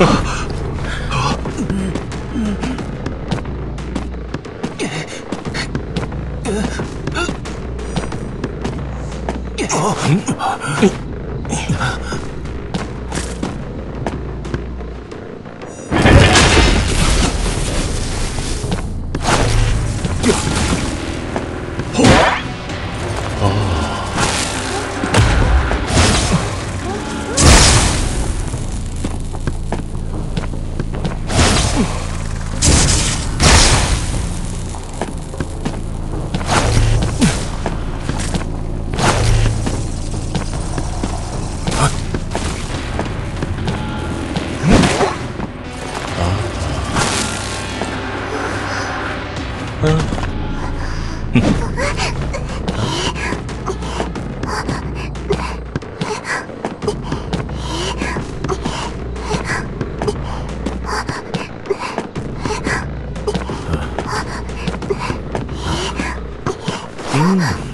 啊啊！嗯嗯嗯！啊啊！妈妈。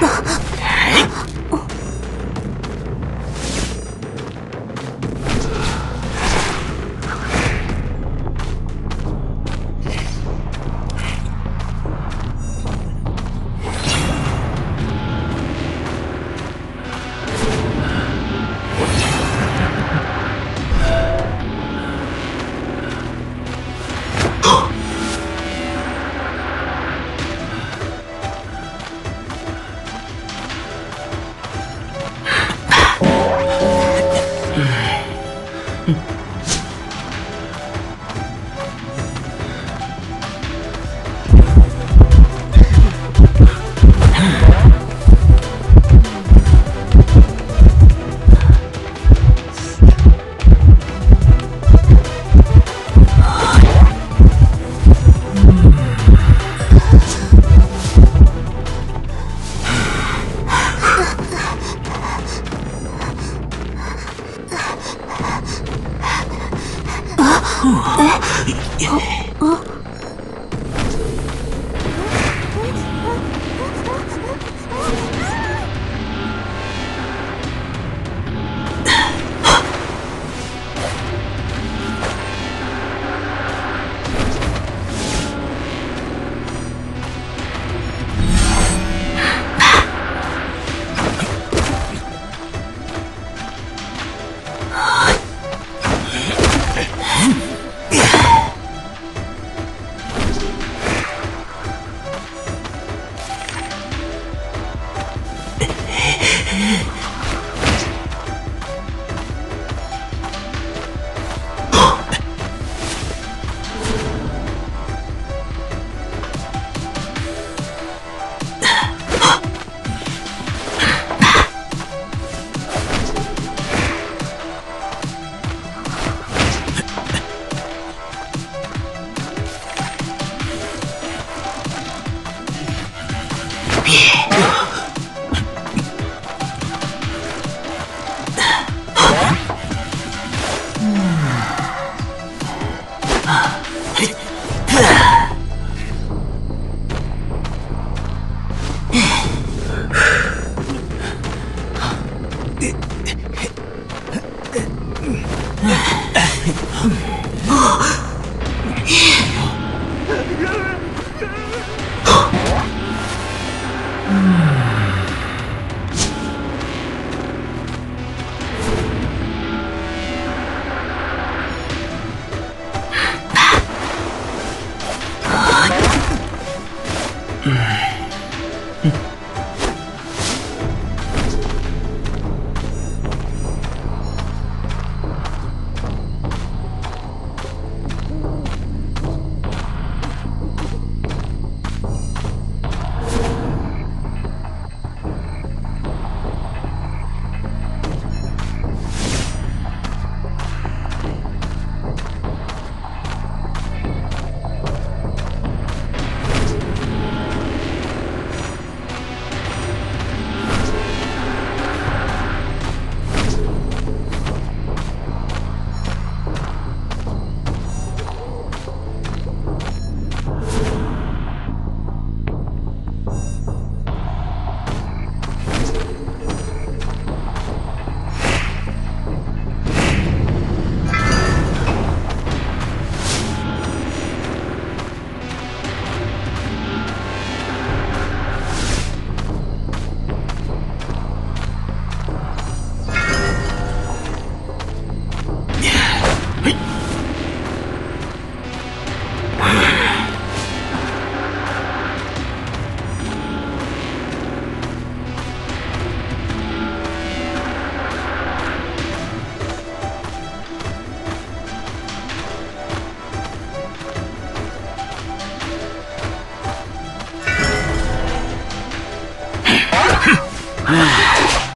啊疼啊疼啊 Oh!